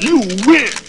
You win!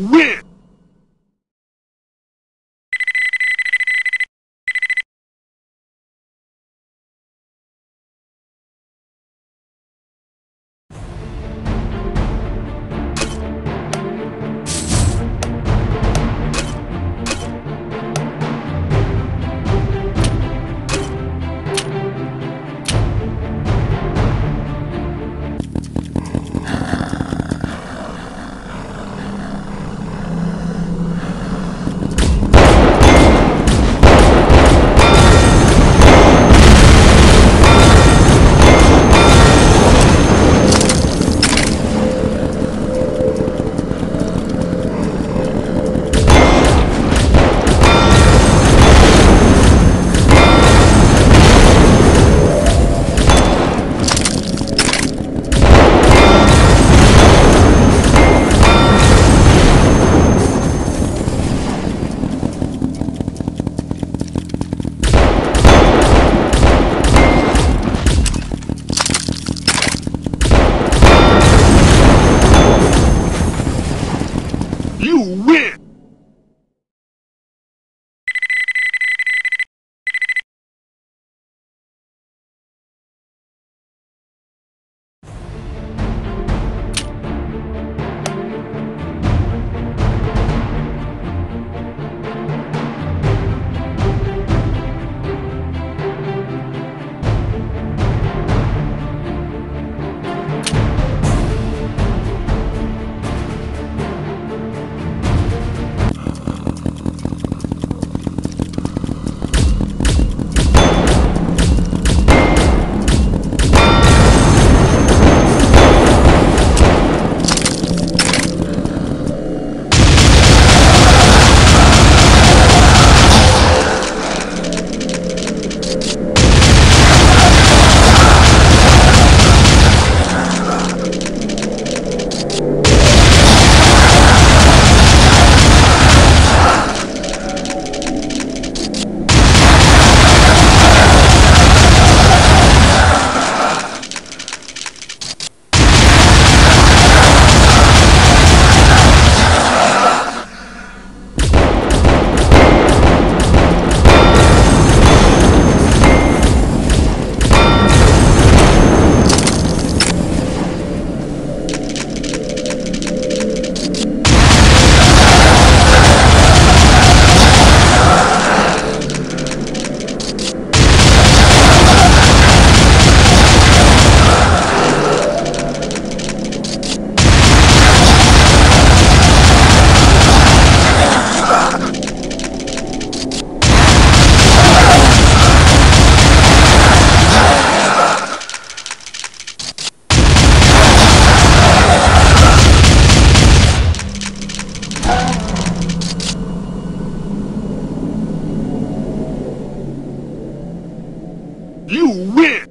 Win! Win!